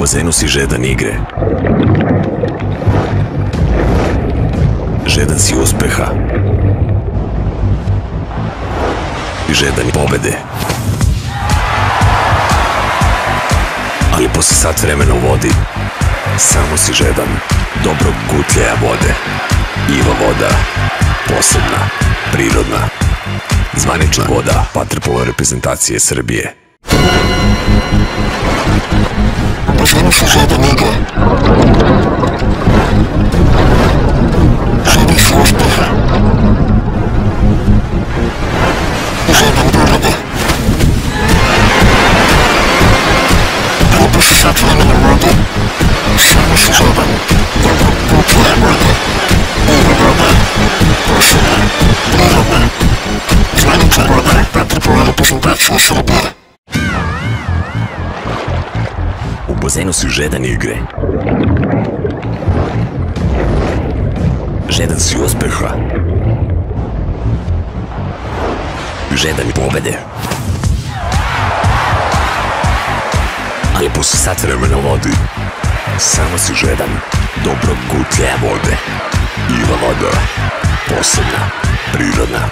bazenu si žedan igre. Žedan si uspeha. Žedan i pobede. Ali posle sat vremena u vodi, samo si žedan dobrog gutljaja vode. Iva voda, posebna, prirodna, zvanična voda Patrpola reprezentacije Srbije. Bazenu si žedan igre. Žedan si uspeha. Žedan pobede. Ali posle sat vremena u vodi, samo si žedan dobrog gutljaja vode. Iva voda, posebna, prirodna, zvanična bazenu si žedan igre. Žedan si uspeha. Žedan pobede. Ali posle sat vremena vodi, samo si žedan dobrog gutljaja vode. Iva voda, posebna, prirodna,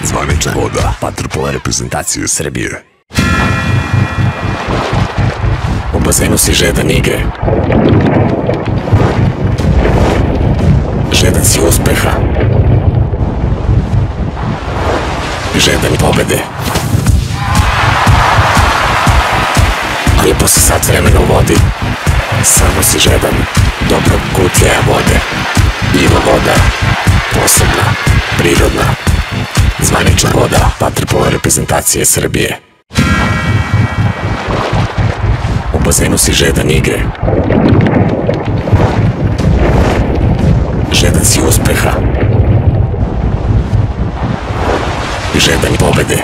zvanična voda Patrpola reprezentacije Srbije. U bazenu si žedan igre. Žedan si uspeha. Žedan pobede. Ali posle sat vremena u vodi, samo si žedan dobrog gutljaja vode. Iva voda, posebna, prirodna, zvanična voda Patrpola reprezentacije Srbije. U bazenu si žedan igre. Žedan si uspeha. Žedan pobede.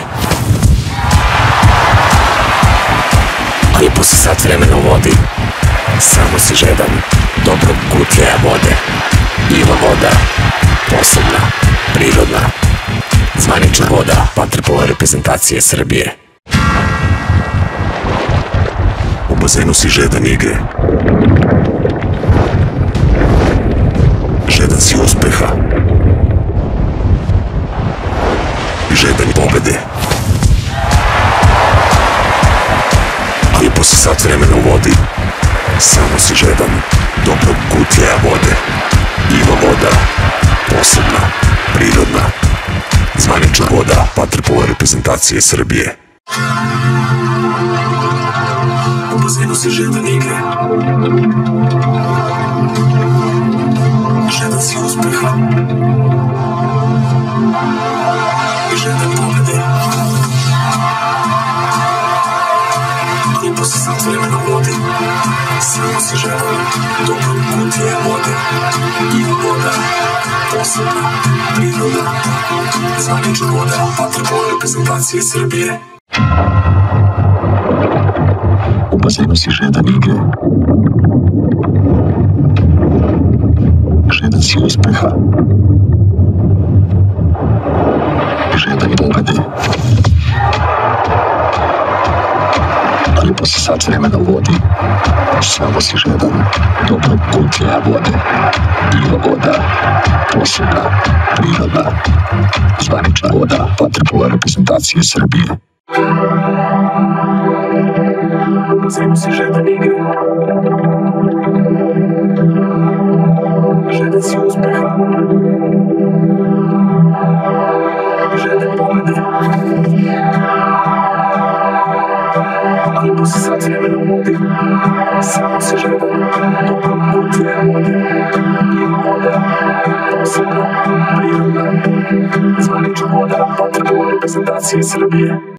Ali posle sat vremena u vodi, samo si žedan dobrog gutljaja vode. Iva voda, posebna, prirodna, zvanična voda Patrpola reprezentacije Srbije. U bazenu si žedan igre. Žedan si uspeha. Žedan pobede. Ali posle sat vremena u vodi, samo si žedan dobrog gutljaja vode. Iva voda, posebna, prirodna, zvanična voda Patrpola reprezentacije Srbije. Si žedan igre. Žedan si uspeha. I žedan pobede. Ali posle sat vremena vodi, samo si žedan dobrog gutljaja vode. Iva voda, posebna, prirodna, zvanična voda Patrpola reprezentacije Srbije. U bazenu si žedan igre. Žedan si uspeha. Žedan i pobede. Ali posle sat vremena vodi, samo si žedan dobrog gutljaja vode. Iva voda, posebna, prirodna, zvanična voda Patrpola reprezentacije Srbije. U bazenu igre. Žedan si uspeha. Žedan pobede. Ali posle sat vremena u vodi, samo si žedan dobrog gutljaja vode. Iva voda, posebna, prirodna, zvanična voda Patrpola reprezentacije Srbije.